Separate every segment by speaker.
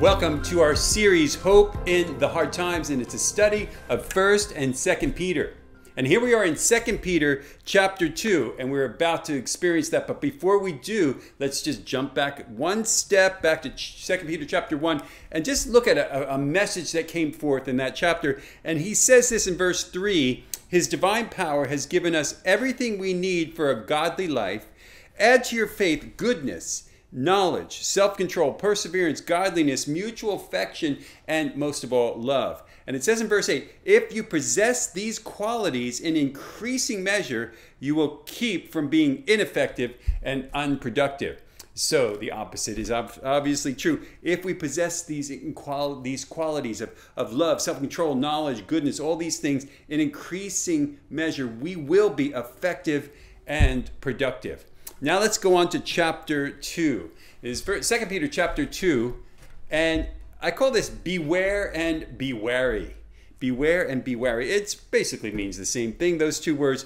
Speaker 1: Welcome to our series Hope in the Hard Times and it's a study of 1st and 2nd Peter. And here we are in 2nd Peter chapter 2 and we're about to experience that but before we do, let's just jump back one step back to 2nd Peter chapter 1 and just look at a, a message that came forth in that chapter and he says this in verse 3, his divine power has given us everything we need for a godly life. Add to your faith goodness, knowledge, self control, perseverance, godliness, mutual affection, and most of all, love. And it says in verse 8 if you possess these qualities in increasing measure, you will keep from being ineffective and unproductive. So the opposite is obviously true. If we possess these, these qualities of, of love, self control, knowledge, goodness, all these things in increasing measure, we will be effective and productive. Now let's go on to chapter 2. It is 2 Peter chapter 2, and I call this Beware and Be Wary. Beware and Be Wary. It basically means the same thing, those two words.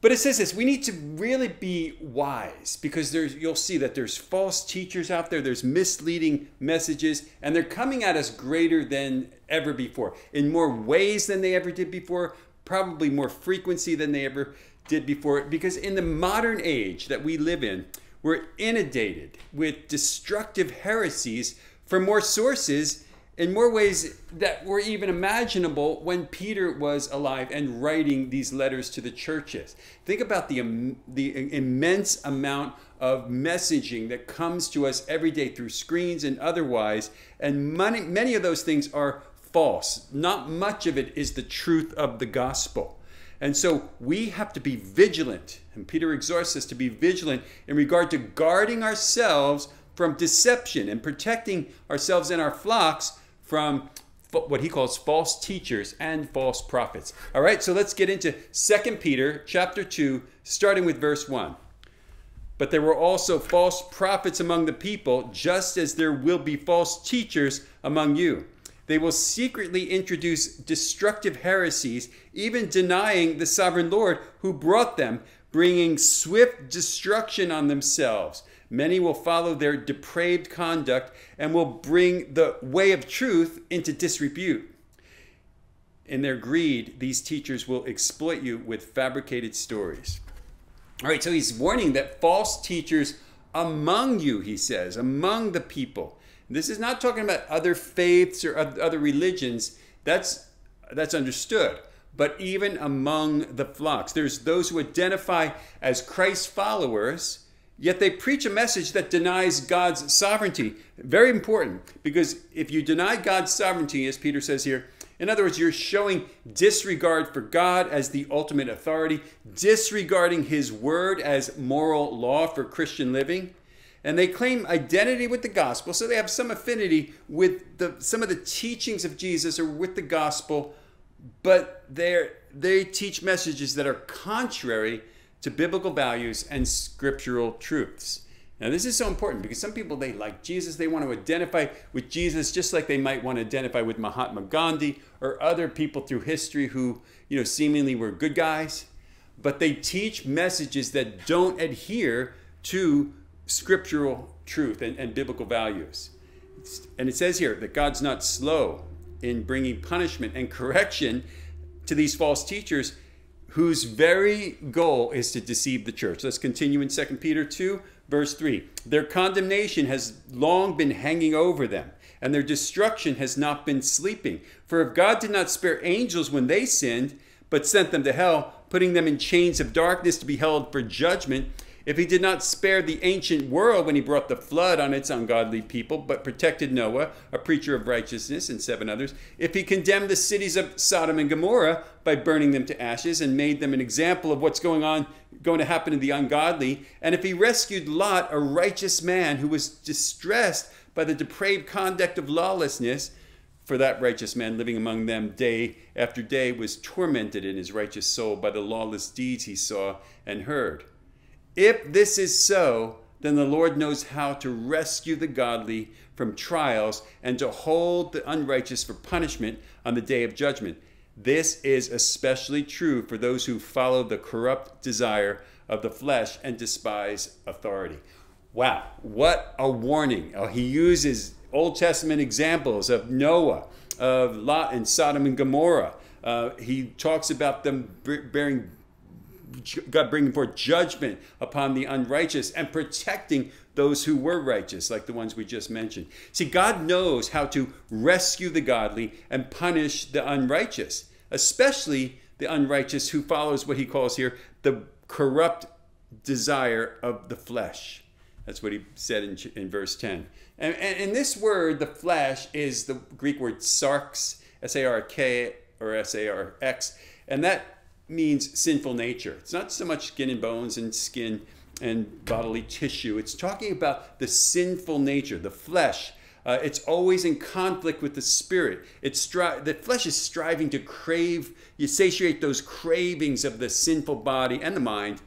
Speaker 1: But it says this, we need to really be wise because there's you'll see that there's false teachers out there, there's misleading messages, and they're coming at us greater than ever before, in more ways than they ever did before, probably more frequency than they ever did before. It because in the modern age that we live in, we're inundated with destructive heresies from more sources in more ways that were even imaginable when Peter was alive and writing these letters to the churches. Think about the, the immense amount of messaging that comes to us every day through screens and otherwise, and many, many of those things are false. Not much of it is the truth of the gospel. And so we have to be vigilant. And Peter exhorts us to be vigilant in regard to guarding ourselves from deception and protecting ourselves and our flocks from what he calls false teachers and false prophets. All right, so let's get into 2 Peter chapter 2 starting with verse 1. But there were also false prophets among the people, just as there will be false teachers among you. They will secretly introduce destructive heresies, even denying the sovereign Lord who brought them, bringing swift destruction on themselves. Many will follow their depraved conduct and will bring the way of truth into disrepute. In their greed, these teachers will exploit you with fabricated stories. All right, so he's warning that false teachers among you, he says, among the people, this is not talking about other faiths or other religions. That's that's understood. But even among the flocks, there's those who identify as Christ followers, yet they preach a message that denies God's sovereignty. Very important, because if you deny God's sovereignty, as Peter says here, in other words, you're showing disregard for God as the ultimate authority, disregarding his word as moral law for Christian living and they claim identity with the gospel so they have some affinity with the some of the teachings of jesus or with the gospel but they they teach messages that are contrary to biblical values and scriptural truths. Now this is so important because some people they like jesus they want to identify with jesus just like they might want to identify with mahatma gandhi or other people through history who you know seemingly were good guys. But they teach messages that don't adhere to scriptural truth and, and biblical values. And it says here that God's not slow in bringing punishment and correction to these false teachers whose very goal is to deceive the church. Let's continue in 2 Peter 2, verse 3. Their condemnation has long been hanging over them, and their destruction has not been sleeping. For if God did not spare angels when they sinned, but sent them to hell, putting them in chains of darkness to be held for judgment, if he did not spare the ancient world when he brought the flood on its ungodly people, but protected Noah, a preacher of righteousness, and seven others, if he condemned the cities of Sodom and Gomorrah by burning them to ashes and made them an example of what's going on, going to happen to the ungodly, and if he rescued Lot, a righteous man who was distressed by the depraved conduct of lawlessness, for that righteous man living among them day after day was tormented in his righteous soul by the lawless deeds he saw and heard. If this is so, then the Lord knows how to rescue the godly from trials and to hold the unrighteous for punishment on the day of judgment. This is especially true for those who follow the corrupt desire of the flesh and despise authority. Wow, what a warning. Oh, he uses Old Testament examples of Noah, of Lot and Sodom and Gomorrah. Uh, he talks about them bearing God bringing forth judgment upon the unrighteous and protecting those who were righteous, like the ones we just mentioned. See, God knows how to rescue the godly and punish the unrighteous, especially the unrighteous who follows what he calls here the corrupt desire of the flesh. That's what he said in, in verse 10. And, and, and this word, the flesh, is the Greek word sarx, S A R K or S A R X, and that means sinful nature. It's not so much skin and bones and skin and bodily tissue. It's talking about the sinful nature, the flesh. Uh, it's always in conflict with the spirit. It's stri- the flesh is striving to crave, you satiate those cravings of the sinful body and the mind,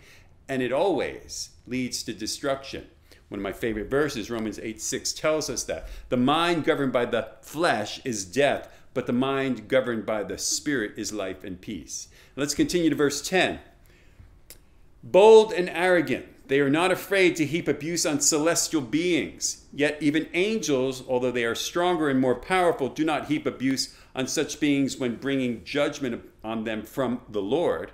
Speaker 1: and it always leads to destruction. One of my favorite verses, Romans 8 6, tells us that the mind governed by the flesh is death, but the mind governed by the spirit is life and peace. Let's continue to verse 10. Bold and arrogant, they are not afraid to heap abuse on celestial beings. Yet even angels, although they are stronger and more powerful, do not heap abuse on such beings when bringing judgment on them from the Lord.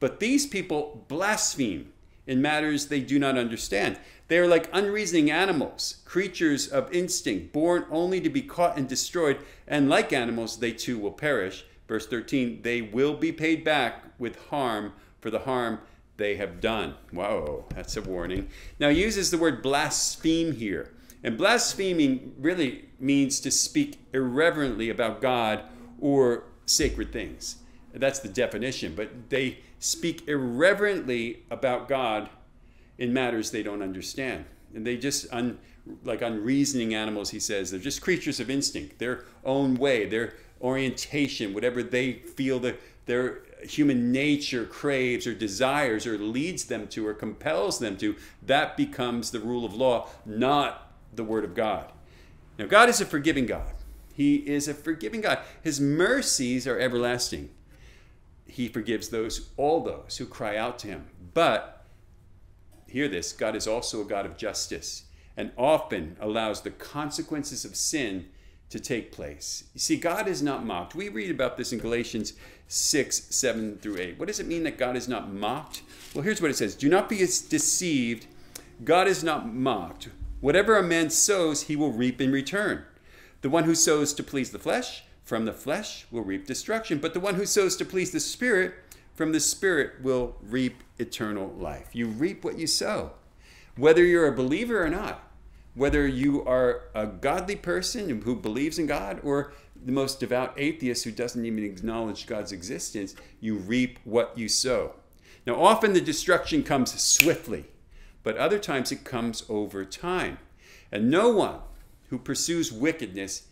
Speaker 1: But these people blaspheme in matters they do not understand. They are like unreasoning animals, creatures of instinct, born only to be caught and destroyed, and like animals, they too will perish. Verse 13, they will be paid back with harm for the harm they have done. Whoa, that's a warning. Now, he uses the word blaspheme here. And blaspheming really means to speak irreverently about God or sacred things. That's the definition. But they speak irreverently about God in matters they don't understand. And they just, un, like unreasoning animals, he says, they're just creatures of instinct, their own way, their orientation, whatever they feel that their human nature craves or desires or leads them to or compels them to, that becomes the rule of law, not the Word of God. Now, God is a forgiving God. He is a forgiving God. His mercies are everlasting. He forgives those, all those who cry out to Him. But, hear this God is also a God of justice and often allows the consequences of sin to take place. You see, God is not mocked. We read about this in Galatians 6, 7 through 8. What does it mean that God is not mocked? Well, here's what it says Do not be deceived. God is not mocked. Whatever a man sows, he will reap in return. The one who sows to please the flesh, from the flesh will reap destruction. But the one who sows to please the Spirit, from the Spirit will reap eternal life. You reap what you sow, whether you're a believer or not whether you are a godly person who believes in God or the most devout atheist who doesn't even acknowledge God's existence, you reap what you sow. Now, often the destruction comes swiftly, but other times it comes over time. And no one who pursues wickedness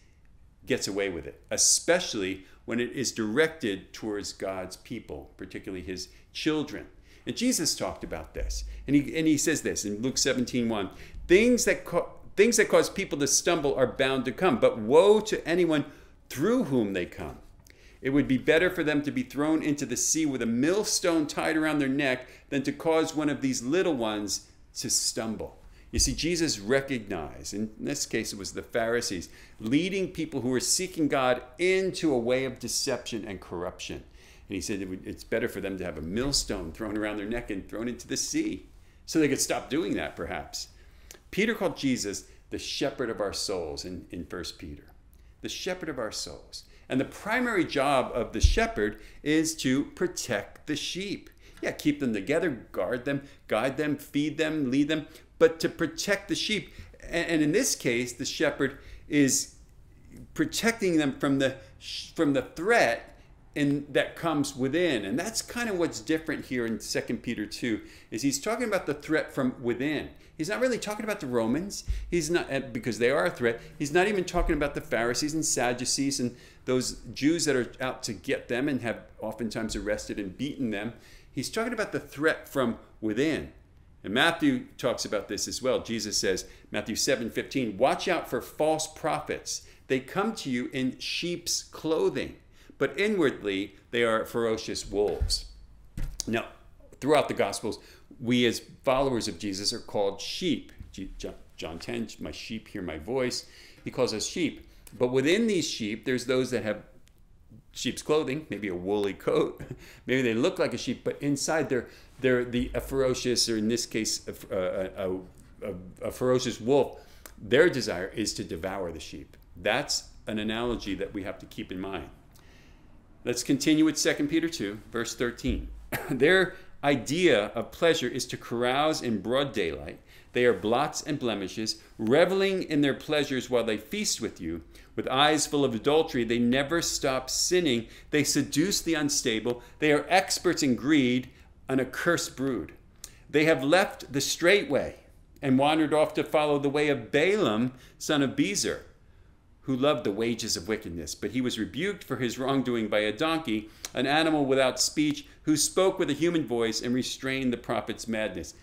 Speaker 1: gets away with it, especially when it is directed towards God's people, particularly his children. And Jesus talked about this. And he, and he says this in Luke 17 1 Things that, things that cause people to stumble are bound to come, but woe to anyone through whom they come. It would be better for them to be thrown into the sea with a millstone tied around their neck than to cause one of these little ones to stumble. You see, Jesus recognized, in this case it was the Pharisees, leading people who were seeking God into a way of deception and corruption. And he said it's better for them to have a millstone thrown around their neck and thrown into the sea so they could stop doing that, perhaps. Peter called Jesus the shepherd of our souls in, in 1 Peter. The shepherd of our souls. And the primary job of the shepherd is to protect the sheep. Yeah, keep them together, guard them, guide them, feed them, lead them, but to protect the sheep. And in this case, the shepherd is protecting them from the from the threat and that comes within. And that's kind of what's different here in 2 peter 2 is he's talking about the threat from within. He's not really talking about the romans. He's not eh, because they are a threat. He's not even talking about the pharisees and sadducees and those jews that are out to get them and have oftentimes arrested and beaten them. He's talking about the threat from within and matthew talks about this as well jesus says matthew 7 15 watch out for false prophets they come to you in sheep's clothing but inwardly they are ferocious wolves. Now, throughout the Gospels, we as followers of Jesus are called sheep. John 10, my sheep hear my voice. He calls us sheep. But within these sheep, there's those that have sheep's clothing, maybe a woolly coat. maybe they look like a sheep, but inside they're they're the a ferocious, or in this case, a, a, a, a ferocious wolf. Their desire is to devour the sheep. That's an analogy that we have to keep in mind. Let's continue with 2 Peter 2, verse 13. Their idea of pleasure is to carouse in broad daylight. They are blots and blemishes, reveling in their pleasures while they feast with you. With eyes full of adultery, they never stop sinning. They seduce the unstable. They are experts in greed, an accursed brood. They have left the straight way and wandered off to follow the way of Balaam, son of Bezer who loved the wages of wickedness, but he was rebuked for his wrongdoing by a donkey, an animal without speech, who spoke with a human voice and restrained the prophet's madness.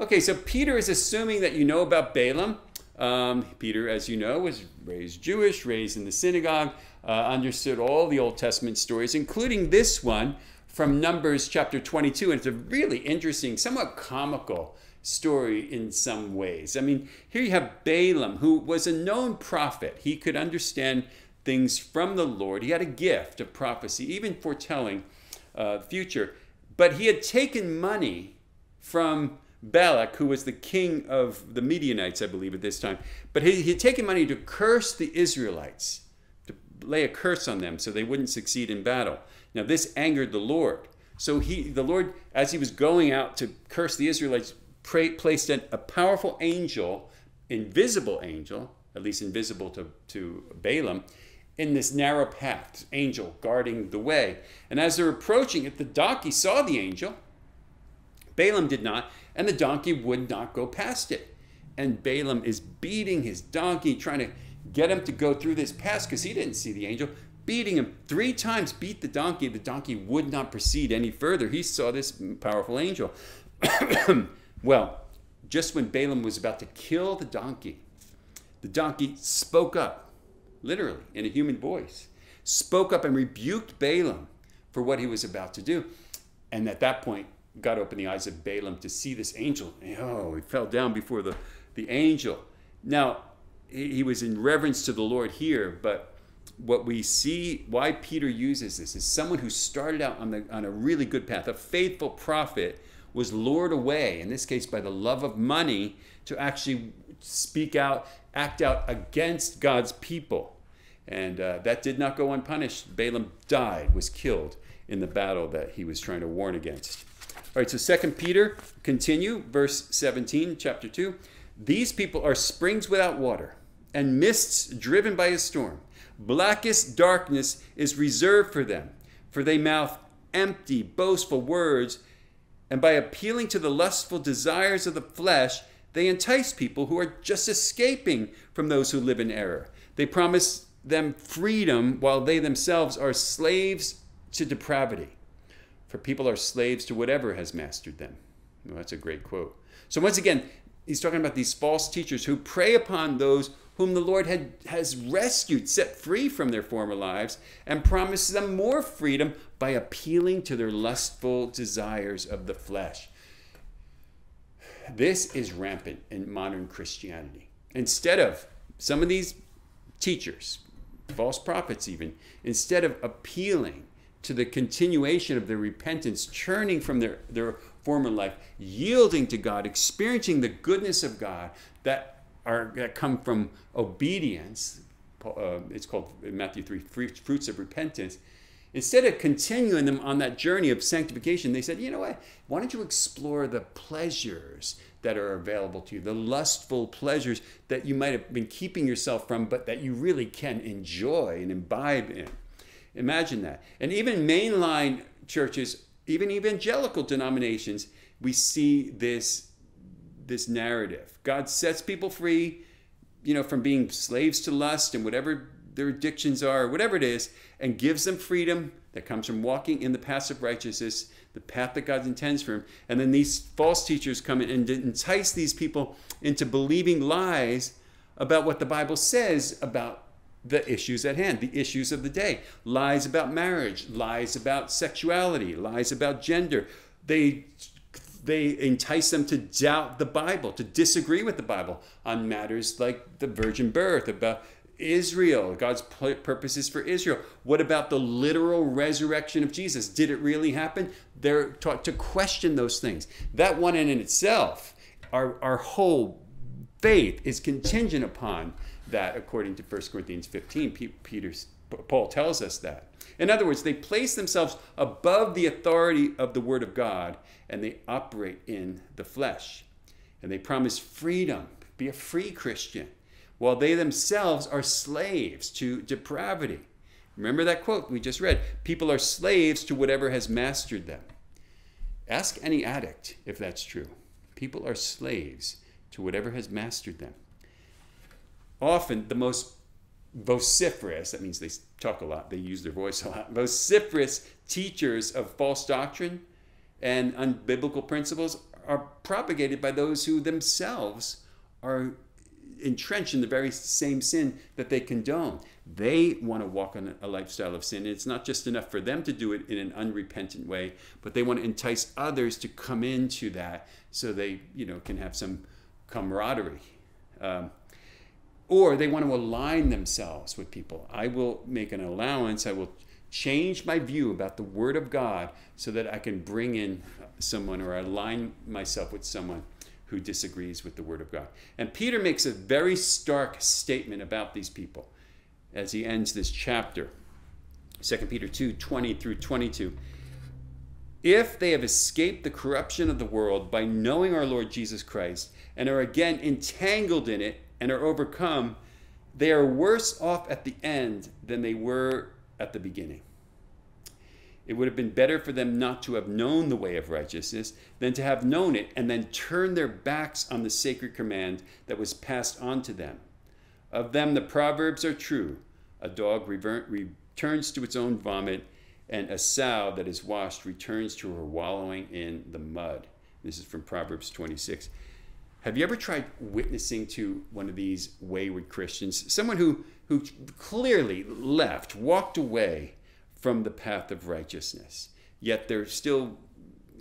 Speaker 1: Okay, so Peter is assuming that you know about Balaam. Um, Peter, as you know, was raised Jewish, raised in the synagogue, uh, understood all the Old Testament stories, including this one from Numbers chapter 22. And it's a really interesting, somewhat comical story in some ways. I mean, here you have Balaam, who was a known prophet. He could understand things from the Lord. He had a gift of prophecy, even foretelling uh, future. But he had taken money from Balak, who was the king of the Midianites, I believe, at this time. But he, he had taken money to curse the Israelites, to lay a curse on them so they wouldn't succeed in battle. Now, this angered the Lord. So he, the Lord, as he was going out to curse the Israelites, placed a powerful angel, invisible angel, at least invisible to, to Balaam, in this narrow path, angel guarding the way. And as they're approaching it, the donkey saw the angel. Balaam did not, and the donkey would not go past it. And Balaam is beating his donkey, trying to get him to go through this pass because he didn't see the angel. Beating him three times, beat the donkey. The donkey would not proceed any further. He saw this powerful angel. Well, just when Balaam was about to kill the donkey, the donkey spoke up, literally, in a human voice, spoke up and rebuked Balaam for what he was about to do. And at that point, God opened the eyes of Balaam to see this angel. Oh, he fell down before the, the angel. Now, he was in reverence to the Lord here, but what we see, why Peter uses this, is someone who started out on, the, on a really good path, a faithful prophet was lured away, in this case by the love of money, to actually speak out, act out against God's people. And uh, that did not go unpunished. Balaam died, was killed in the battle that he was trying to warn against. All right, so Second Peter, continue, verse 17, chapter 2. These people are springs without water and mists driven by a storm. Blackest darkness is reserved for them, for they mouth empty, boastful words and by appealing to the lustful desires of the flesh, they entice people who are just escaping from those who live in error. They promise them freedom while they themselves are slaves to depravity. For people are slaves to whatever has mastered them. Well, that's a great quote. So, once again, he's talking about these false teachers who prey upon those whom the Lord had, has rescued, set free from their former lives, and promises them more freedom by appealing to their lustful desires of the flesh. This is rampant in modern Christianity. Instead of some of these teachers, false prophets even, instead of appealing to the continuation of their repentance, churning from their, their former life, yielding to God, experiencing the goodness of God, that are that come from obedience. Uh, it's called in Matthew 3 fruits of repentance. Instead of continuing them on that journey of sanctification, they said, you know what? Why don't you explore the pleasures that are available to you, the lustful pleasures that you might have been keeping yourself from, but that you really can enjoy and imbibe in? Imagine that. And even mainline churches, even evangelical denominations, we see this this narrative. God sets people free, you know, from being slaves to lust and whatever their addictions are, whatever it is, and gives them freedom that comes from walking in the path of righteousness, the path that God intends for them. And then these false teachers come in and entice these people into believing lies about what the Bible says about the issues at hand, the issues of the day. Lies about marriage, lies about sexuality, lies about gender. They they entice them to doubt the Bible, to disagree with the Bible on matters like the virgin birth, about Israel, God's purposes for Israel. What about the literal resurrection of Jesus? Did it really happen? They're taught to question those things. That one in itself, our, our whole faith is contingent upon that, according to 1 Corinthians 15. Peter, Paul tells us that. In other words, they place themselves above the authority of the Word of God and they operate in the flesh. And they promise freedom, be a free Christian, while they themselves are slaves to depravity. Remember that quote we just read people are slaves to whatever has mastered them. Ask any addict if that's true. People are slaves to whatever has mastered them. Often, the most vociferous, that means they talk a lot, they use their voice a lot, vociferous teachers of false doctrine and unbiblical principles are propagated by those who themselves are entrenched in the very same sin that they condone. They want to walk on a lifestyle of sin. And it's not just enough for them to do it in an unrepentant way, but they want to entice others to come into that so they, you know, can have some camaraderie. Um, or they want to align themselves with people. I will make an allowance. I will change my view about the Word of God so that I can bring in someone or align myself with someone who disagrees with the Word of God. And Peter makes a very stark statement about these people as he ends this chapter 2 Peter 2 20 through 22. If they have escaped the corruption of the world by knowing our Lord Jesus Christ and are again entangled in it and are overcome, they are worse off at the end than they were at the beginning. It would have been better for them not to have known the way of righteousness than to have known it and then turn their backs on the sacred command that was passed on to them. Of them, the proverbs are true a dog returns to its own vomit, and a sow that is washed returns to her wallowing in the mud. This is from Proverbs 26. Have you ever tried witnessing to one of these wayward Christians? Someone who, who clearly left, walked away from the path of righteousness, yet they're still,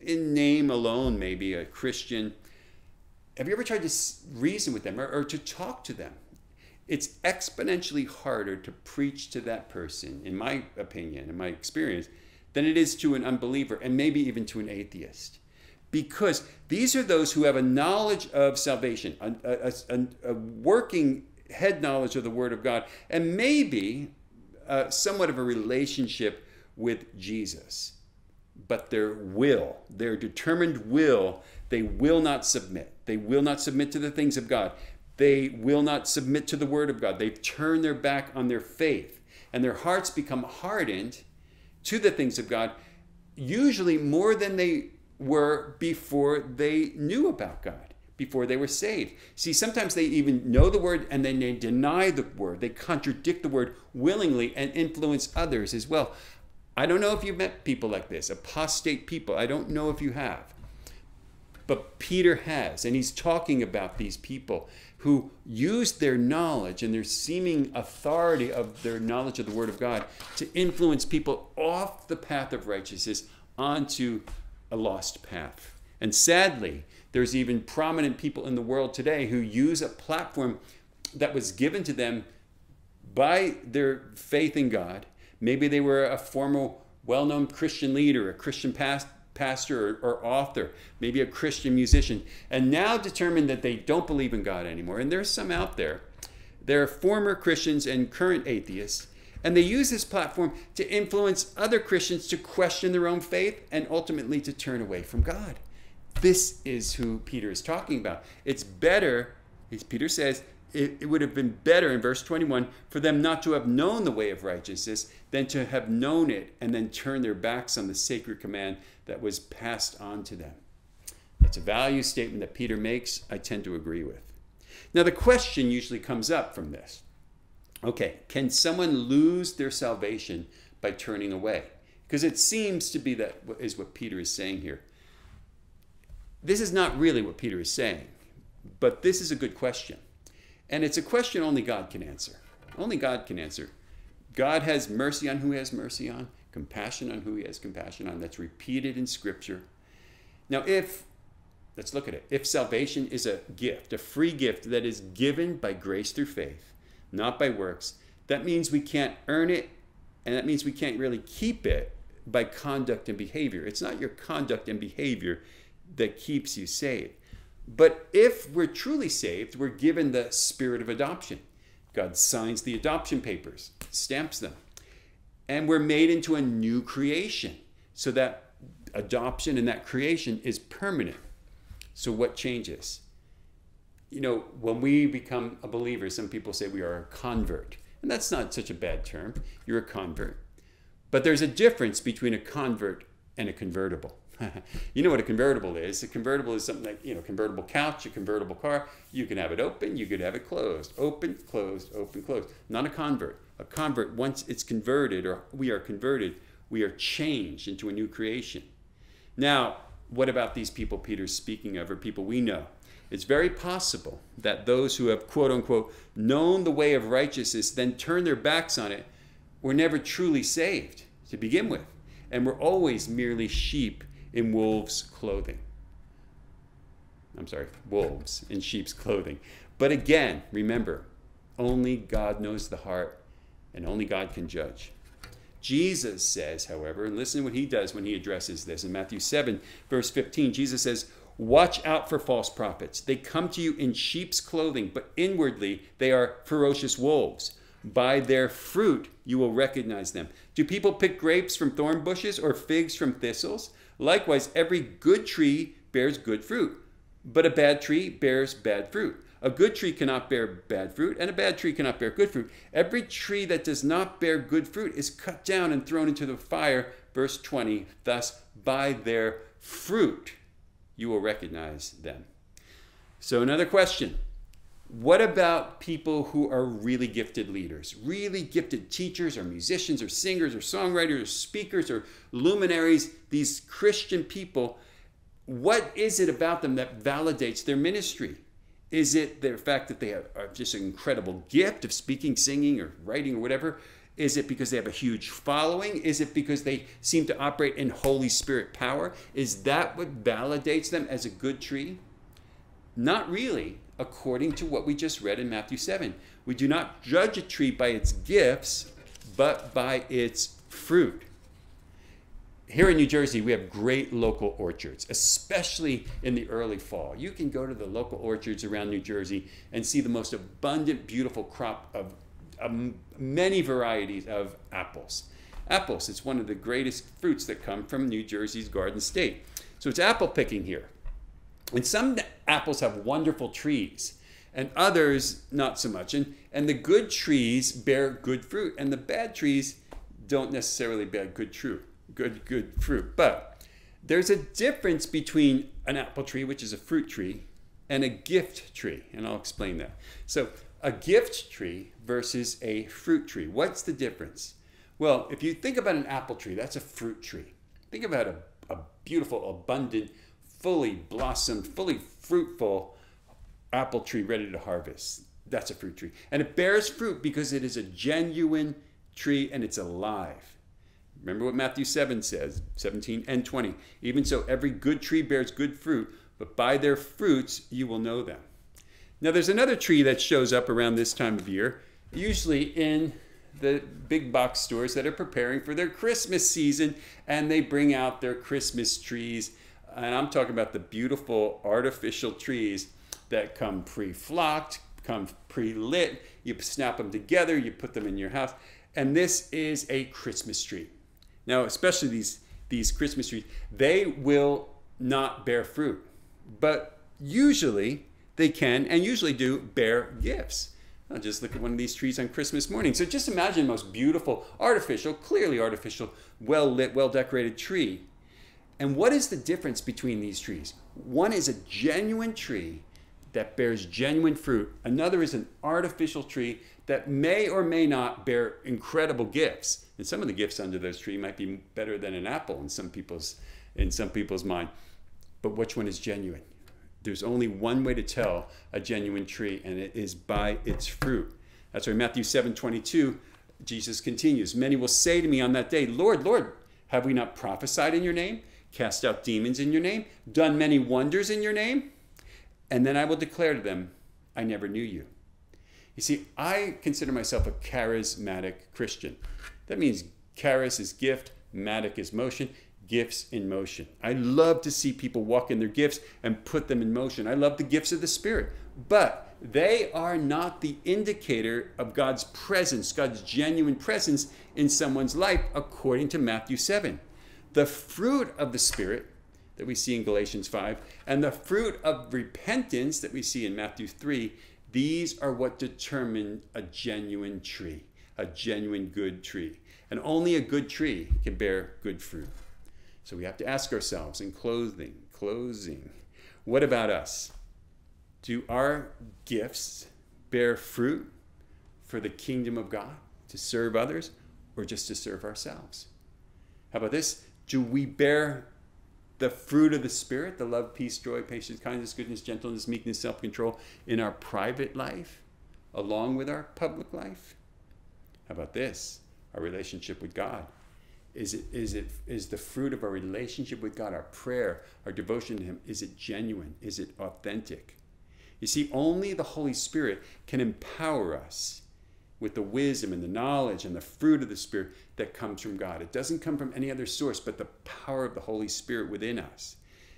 Speaker 1: in name alone, maybe a Christian. Have you ever tried to reason with them or, or to talk to them? It's exponentially harder to preach to that person, in my opinion, in my experience, than it is to an unbeliever and maybe even to an atheist because these are those who have a knowledge of salvation, a, a, a working head knowledge of the Word of God, and maybe uh, somewhat of a relationship with Jesus. But their will, their determined will, they will not submit. They will not submit to the things of God. They will not submit to the Word of God. They've turned their back on their faith, and their hearts become hardened to the things of God, usually more than they were before they knew about God, before they were saved. See, sometimes they even know the word and then they deny the word. They contradict the word willingly and influence others as well. I don't know if you've met people like this, apostate people. I don't know if you have. But Peter has, and he's talking about these people who use their knowledge and their seeming authority of their knowledge of the Word of God to influence people off the path of righteousness onto a lost path. And sadly, there's even prominent people in the world today who use a platform that was given to them by their faith in God. Maybe they were a former well known Christian leader, a Christian past, pastor or, or, author, maybe a Christian musician, and now determined that they don't believe in God anymore. And there's some out there. Are former Christians and current atheists and they use this platform to influence other Christians to question their own faith and ultimately to turn away from God. This is who Peter is talking about. It's better, as Peter says, it, it, would have been better in verse 21 for them not to have known the way of righteousness than to have known it and then turn their backs on the sacred command that was passed on to them. It's a value statement that Peter makes. I tend to agree with. Now, the question usually comes up from this Okay, can someone lose their salvation by turning away? Because it seems to be that is what Peter is saying here. This is not really what Peter is saying, but this is a good question. And it's a question only God can answer. Only God can answer. God has mercy on who he has mercy on, compassion on who he has compassion on. That's repeated in Scripture. Now, if let's look at it. If salvation is a gift, a free gift that is given by grace through faith, not by works, that means we can't earn it, and that means we can't really keep it by conduct and behavior. It's not your conduct and behavior that keeps you saved. But if we're truly saved, we're given the spirit of adoption. God signs the adoption papers, stamps them, and we're made into a new creation. So that adoption and that creation is permanent. So what changes? You know, when we become a believer, some people say we are a convert. And that's not such a bad term. You're a convert. But there's a difference between a convert and a convertible. you know what a convertible is. A convertible is something like, you know, convertible couch, a convertible car. You can have it open, you could have it closed. Open, closed, open, closed. Not a convert. A convert, once it's converted or we are converted, we are changed into a new creation. Now, what about these people Peter's speaking of, or people we know? It's very possible that those who have, quote unquote, known the way of righteousness, then turn their backs on it, were never truly saved to begin with, and were always merely sheep in wolves' clothing. I'm sorry, wolves in sheep's clothing. But again, remember, only God knows the heart, and only God can judge. Jesus says, however, and listen to what he does when he addresses this. In Matthew 7, verse 15, Jesus says, Watch out for false prophets. They come to you in sheep's clothing, but inwardly they are ferocious wolves. By their fruit you will recognize them. Do people pick grapes from thorn bushes or figs from thistles? Likewise, every good tree bears good fruit, but a bad tree bears bad fruit. A good tree cannot bear bad fruit, and a bad tree cannot bear good fruit. Every tree that does not bear good fruit is cut down and thrown into the fire. Verse 20 Thus, by their fruit you will recognize them. So, another question What about people who are really gifted leaders, really gifted teachers, or musicians, or singers, or songwriters, or speakers, or luminaries, these Christian people? What is it about them that validates their ministry? Is it the fact that they have just an incredible gift of speaking, singing, or writing, or whatever? Is it because they have a huge following? Is it because they seem to operate in Holy Spirit power? Is that what validates them as a good tree? Not really, according to what we just read in Matthew 7. We do not judge a tree by its gifts, but by its fruit here in New Jersey, we have great local orchards, especially in the early fall. You can go to the local orchards around New Jersey and see the most abundant, beautiful crop of um, many varieties of apples. Apples, it's one of the greatest fruits that come from New Jersey's Garden State. So it's apple picking here. And some apples have wonderful trees, and others not so much. And, and the good trees bear good fruit, and the bad trees don't necessarily bear good fruit good, good fruit. But there's a difference between an apple tree, which is a fruit tree, and a gift tree. And I'll explain that. So, a gift tree versus a fruit tree. What's the difference? Well, if you think about an apple tree, that's a fruit tree. Think about a, a beautiful, abundant, fully blossomed, fully fruitful apple tree ready to harvest. That's a fruit tree. And it bears fruit because it is a genuine tree and it's alive. Remember what Matthew 7 says, 17 and 20. Even so, every good tree bears good fruit, but by their fruits you will know them. Now, there's another tree that shows up around this time of year, usually in the big box stores that are preparing for their Christmas season, and they bring out their Christmas trees. And I'm talking about the beautiful artificial trees that come pre flocked, come pre lit. You snap them together, you put them in your house. And this is a Christmas tree. Now, especially these, these Christmas trees, they will not bear fruit. But usually they can and usually do bear gifts. I'll just look at one of these trees on Christmas morning. So just imagine the most beautiful, artificial, clearly artificial, well lit, well decorated tree. And what is the difference between these trees? One is a genuine tree that bears genuine fruit, another is an artificial tree that may or may not bear incredible gifts. And some of the gifts under those trees might be better than an apple in some people's in some people's mind. But which one is genuine? There's only one way to tell a genuine tree, and it is by its fruit. That's why Matthew 7 22, Jesus continues. Many will say to me on that day, Lord, Lord, have we not prophesied in your name? cast out demons in your name, done many wonders in your name, and then I will declare to them, I never knew you. You see, I consider myself a charismatic Christian. That means charis is gift, matic is motion, gifts in motion. I love to see people walk in their gifts and put them in motion. I love the gifts of the Spirit, but they are not the indicator of God's presence, God's genuine presence in someone's life, according to Matthew 7. The fruit of the Spirit that we see in Galatians 5 and the fruit of repentance that we see in Matthew 3 these are what determine a genuine tree, a genuine good tree. And only a good tree can bear good fruit. So we have to ask ourselves in clothing, closing, what about us? Do our gifts bear fruit for the kingdom of God, to serve others, or just to serve ourselves? How about this? Do we bear the fruit of the Spirit, the love, peace, joy, patience, kindness, goodness, gentleness, meekness, self control in our private life along with our public life? How about this? Our relationship with God. Is it is it is the fruit of our relationship with God, our prayer, our devotion to Him, is it genuine? Is it authentic? You see, only the Holy Spirit can empower us with the wisdom and the knowledge and the fruit of the Spirit that comes from God. It doesn't come from any other source but the power of the Holy Spirit within us.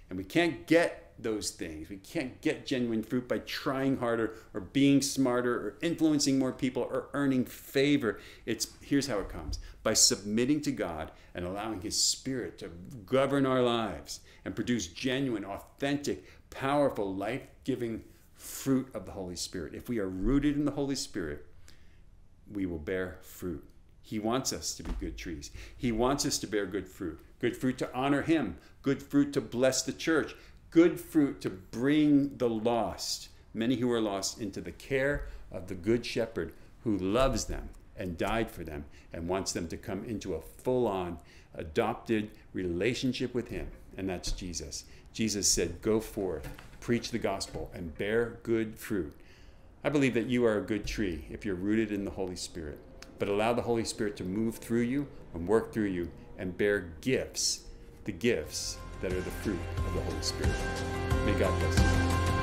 Speaker 1: And we can't get those things. We can't get genuine fruit by trying harder or being smarter or influencing more people or earning favor. It's here's how it comes. By submitting to God and allowing his spirit to govern our lives and produce genuine, authentic, powerful, life-giving fruit of the Holy Spirit. If we are rooted in the Holy Spirit, we will bear fruit. He wants us to be good trees. He wants us to bear good fruit. Good fruit to honor Him, good fruit to bless the church, good fruit to bring the lost, many who are lost, into the care of the Good Shepherd who loves them and died for them and wants them to come into a full on adopted relationship with Him. And that's Jesus. Jesus said, Go forth, preach the gospel, and bear good fruit. I believe that you are a good tree if you're rooted in the Holy Spirit. But allow the Holy Spirit to move through you and work through you and bear gifts, the gifts that are the fruit of the Holy Spirit. May God bless you.